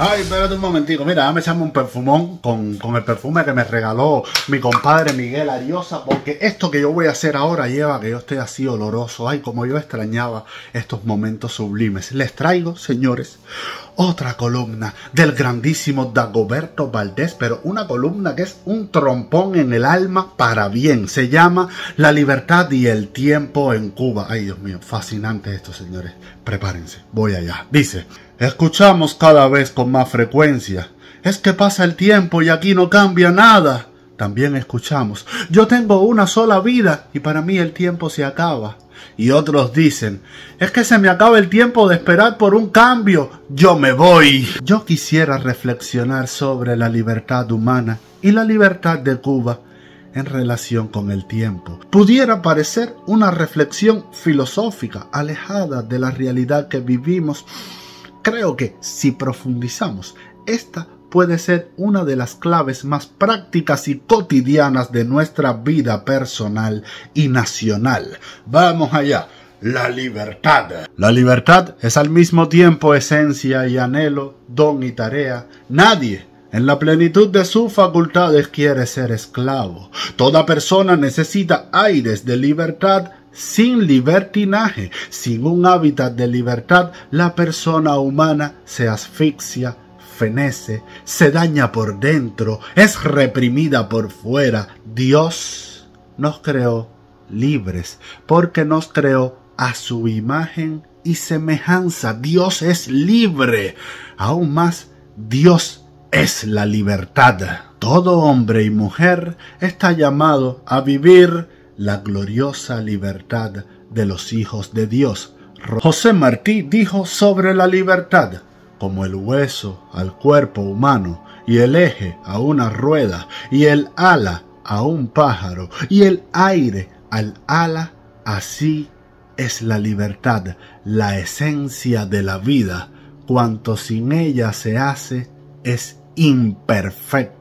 Ay, espérate un momentico. Mira, dame echarme un perfumón con, con, el perfume que me regaló mi compadre Miguel Ariosa. Porque esto que yo voy a hacer ahora lleva que yo esté así oloroso. Ay, como yo extrañaba estos momentos sublimes. Les traigo, señores, otra columna del grandísimo Dagoberto Valdés. Pero una columna que es un trompón en el alma para bien. Se llama La libertad y el tiempo en Cuba. Ay, Dios mío, fascinante esto, señores. Prepárense, voy allá. Dice. Escuchamos cada vez con más frecuencia. Es que pasa el tiempo y aquí no cambia nada. También escuchamos. Yo tengo una sola vida y para mí el tiempo se acaba. Y otros dicen, es que se me acaba el tiempo de esperar por un cambio. Yo me voy. Yo quisiera reflexionar sobre la libertad humana y la libertad de Cuba en relación con el tiempo. Pudiera parecer una reflexión filosófica alejada de la realidad que vivimos Creo que si profundizamos, esta puede ser una de las claves más prácticas y cotidianas de nuestra vida personal y nacional. Vamos allá. La libertad. La libertad es al mismo tiempo esencia y anhelo, don y tarea. Nadie en la plenitud de sus facultades quiere ser esclavo. Toda persona necesita aires de libertad sin libertinaje, sin un hábitat de libertad, la persona humana se asfixia, fenece, se daña por dentro, es reprimida por fuera. Dios nos creó libres porque nos creó a su imagen y semejanza. Dios es libre. Aún más, Dios es la libertad. Todo hombre y mujer está llamado a vivir la gloriosa libertad de los hijos de Dios. José Martí dijo sobre la libertad, como el hueso al cuerpo humano, y el eje a una rueda, y el ala a un pájaro, y el aire al ala, así es la libertad, la esencia de la vida. Cuanto sin ella se hace es imperfecto.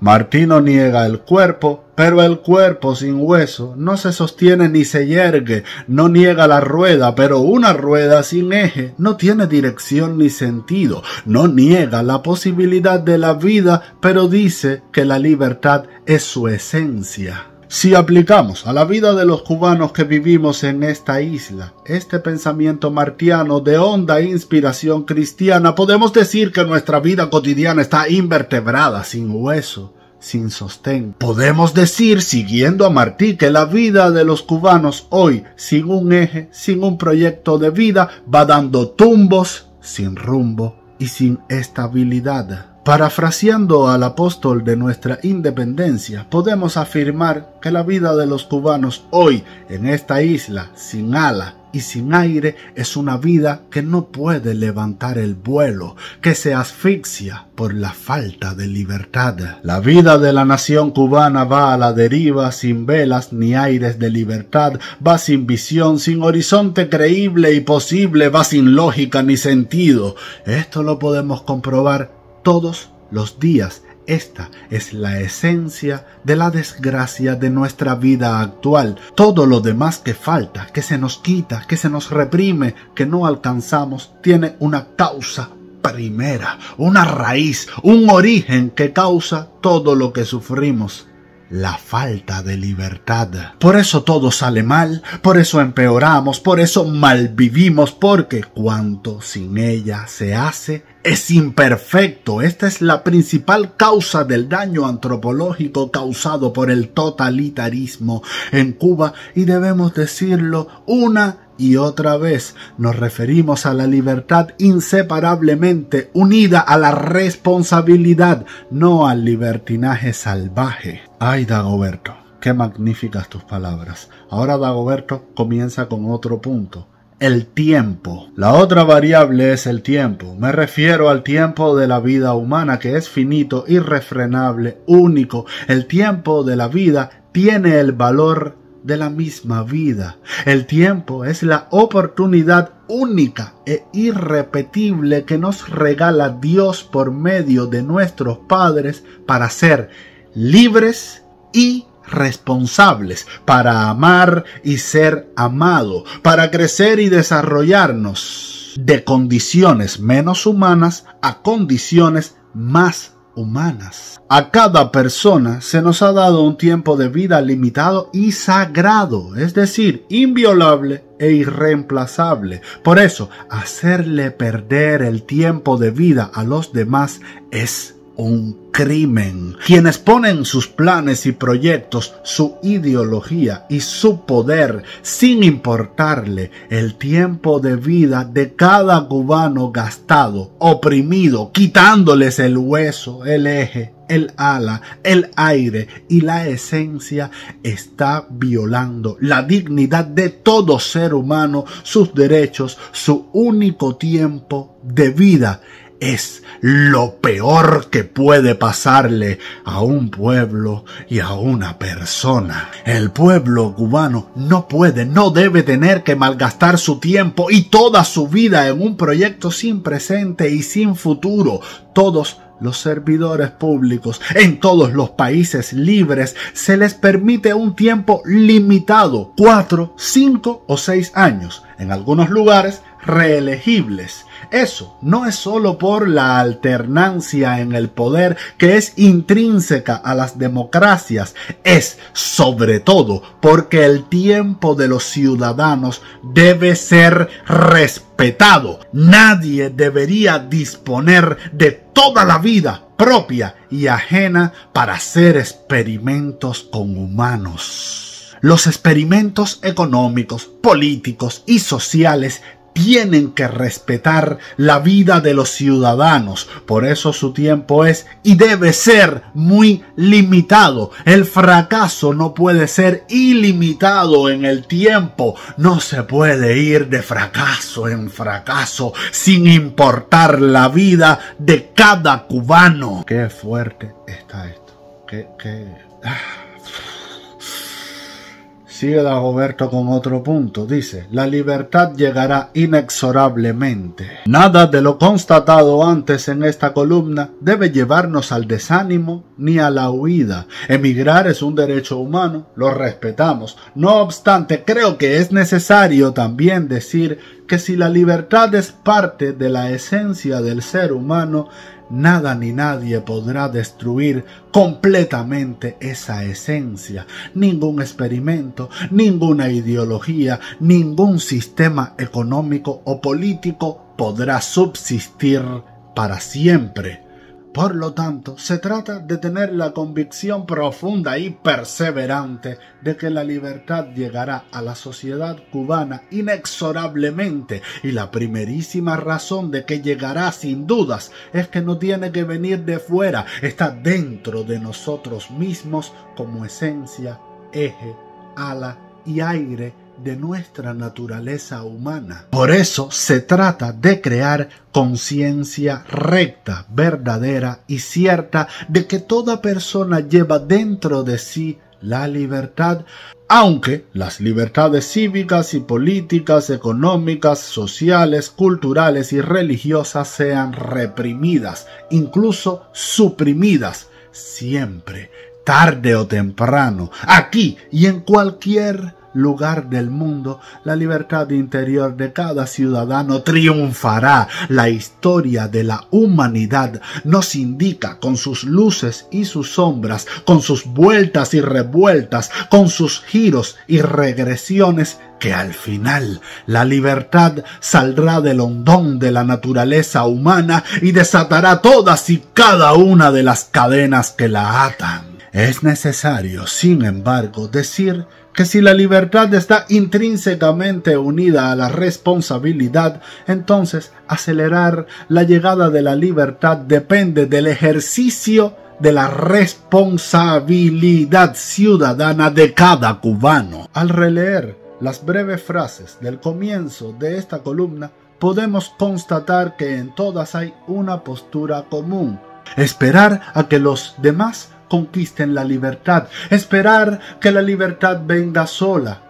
Martino niega el cuerpo, pero el cuerpo sin hueso no se sostiene ni se yergue, no niega la rueda, pero una rueda sin eje no tiene dirección ni sentido, no niega la posibilidad de la vida, pero dice que la libertad es su esencia. Si aplicamos a la vida de los cubanos que vivimos en esta isla este pensamiento martiano de honda inspiración cristiana, podemos decir que nuestra vida cotidiana está invertebrada, sin hueso, sin sostén. Podemos decir, siguiendo a Martí, que la vida de los cubanos hoy, sin un eje, sin un proyecto de vida, va dando tumbos, sin rumbo y sin estabilidad. Parafraseando al apóstol de nuestra independencia, podemos afirmar que la vida de los cubanos hoy en esta isla sin ala y sin aire es una vida que no puede levantar el vuelo, que se asfixia por la falta de libertad. La vida de la nación cubana va a la deriva sin velas ni aires de libertad, va sin visión, sin horizonte creíble y posible, va sin lógica ni sentido. Esto lo podemos comprobar todos los días. Esta es la esencia de la desgracia de nuestra vida actual. Todo lo demás que falta, que se nos quita, que se nos reprime, que no alcanzamos, tiene una causa primera, una raíz, un origen que causa todo lo que sufrimos la falta de libertad. Por eso todo sale mal, por eso empeoramos, por eso malvivimos, porque cuanto sin ella se hace es imperfecto. Esta es la principal causa del daño antropológico causado por el totalitarismo en Cuba y debemos decirlo una y otra vez nos referimos a la libertad inseparablemente unida a la responsabilidad, no al libertinaje salvaje. Ay, Dagoberto, qué magníficas tus palabras. Ahora Dagoberto comienza con otro punto. El tiempo. La otra variable es el tiempo. Me refiero al tiempo de la vida humana que es finito, irrefrenable, único. El tiempo de la vida tiene el valor de la misma vida. El tiempo es la oportunidad única e irrepetible que nos regala Dios por medio de nuestros padres para ser libres y responsables, para amar y ser amado, para crecer y desarrollarnos de condiciones menos humanas a condiciones más humanas. A cada persona se nos ha dado un tiempo de vida limitado y sagrado, es decir, inviolable e irreemplazable. Por eso, hacerle perder el tiempo de vida a los demás es un crimen. Quienes ponen sus planes y proyectos, su ideología y su poder sin importarle el tiempo de vida de cada cubano gastado, oprimido, quitándoles el hueso, el eje, el ala, el aire y la esencia está violando la dignidad de todo ser humano, sus derechos, su único tiempo de vida es lo peor que puede pasarle a un pueblo y a una persona. El pueblo cubano no puede, no debe tener que malgastar su tiempo y toda su vida en un proyecto sin presente y sin futuro. Todos los servidores públicos en todos los países libres se les permite un tiempo limitado, cuatro, cinco o seis años. En algunos lugares reelegibles. Eso no es solo por la alternancia en el poder que es intrínseca a las democracias, es sobre todo porque el tiempo de los ciudadanos debe ser respetado. Nadie debería disponer de toda la vida propia y ajena para hacer experimentos con humanos. Los experimentos económicos, políticos y sociales tienen que respetar la vida de los ciudadanos. Por eso su tiempo es y debe ser muy limitado. El fracaso no puede ser ilimitado en el tiempo. No se puede ir de fracaso en fracaso sin importar la vida de cada cubano. Qué fuerte está esto. Qué, qué... Ah. Sigue Dagoberto con otro punto. Dice, la libertad llegará inexorablemente. Nada de lo constatado antes en esta columna debe llevarnos al desánimo ni a la huida. Emigrar es un derecho humano, lo respetamos. No obstante, creo que es necesario también decir que si la libertad es parte de la esencia del ser humano, nada ni nadie podrá destruir completamente esa esencia. Ningún experimento, ninguna ideología, ningún sistema económico o político podrá subsistir para siempre por lo tanto, se trata de tener la convicción profunda y perseverante de que la libertad llegará a la sociedad cubana inexorablemente y la primerísima razón de que llegará sin dudas es que no tiene que venir de fuera, está dentro de nosotros mismos como esencia, eje, ala y aire de nuestra naturaleza humana. Por eso se trata de crear conciencia recta, verdadera y cierta de que toda persona lleva dentro de sí la libertad, aunque las libertades cívicas y políticas, económicas, sociales, culturales y religiosas sean reprimidas, incluso suprimidas, siempre, tarde o temprano, aquí y en cualquier lugar del mundo, la libertad interior de cada ciudadano triunfará. La historia de la humanidad nos indica con sus luces y sus sombras, con sus vueltas y revueltas, con sus giros y regresiones, que al final la libertad saldrá del hondón de la naturaleza humana y desatará todas y cada una de las cadenas que la atan. Es necesario, sin embargo, decir que si la libertad está intrínsecamente unida a la responsabilidad, entonces acelerar la llegada de la libertad depende del ejercicio de la responsabilidad ciudadana de cada cubano. Al releer las breves frases del comienzo de esta columna, podemos constatar que en todas hay una postura común, esperar a que los demás conquisten la libertad, esperar que la libertad venga sola.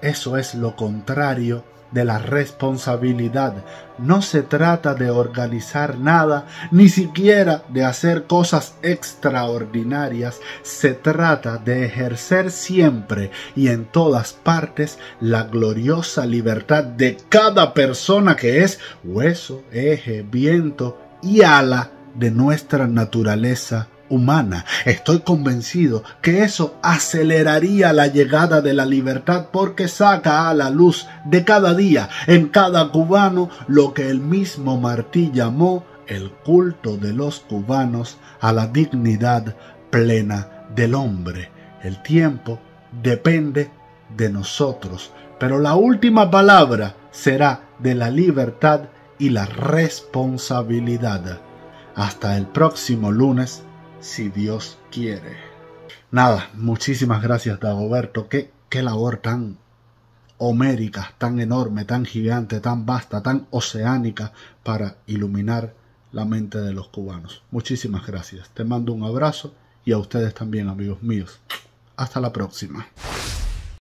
Eso es lo contrario de la responsabilidad. No se trata de organizar nada, ni siquiera de hacer cosas extraordinarias. Se trata de ejercer siempre y en todas partes la gloriosa libertad de cada persona que es hueso, eje, viento y ala de nuestra naturaleza humana. Estoy convencido que eso aceleraría la llegada de la libertad porque saca a la luz de cada día en cada cubano lo que el mismo Martí llamó el culto de los cubanos a la dignidad plena del hombre. El tiempo depende de nosotros, pero la última palabra será de la libertad y la responsabilidad. Hasta el próximo lunes si Dios quiere. Nada, muchísimas gracias Dagoberto. Qué, qué labor tan homérica, tan enorme, tan gigante, tan vasta, tan oceánica para iluminar la mente de los cubanos. Muchísimas gracias. Te mando un abrazo y a ustedes también, amigos míos. Hasta la próxima.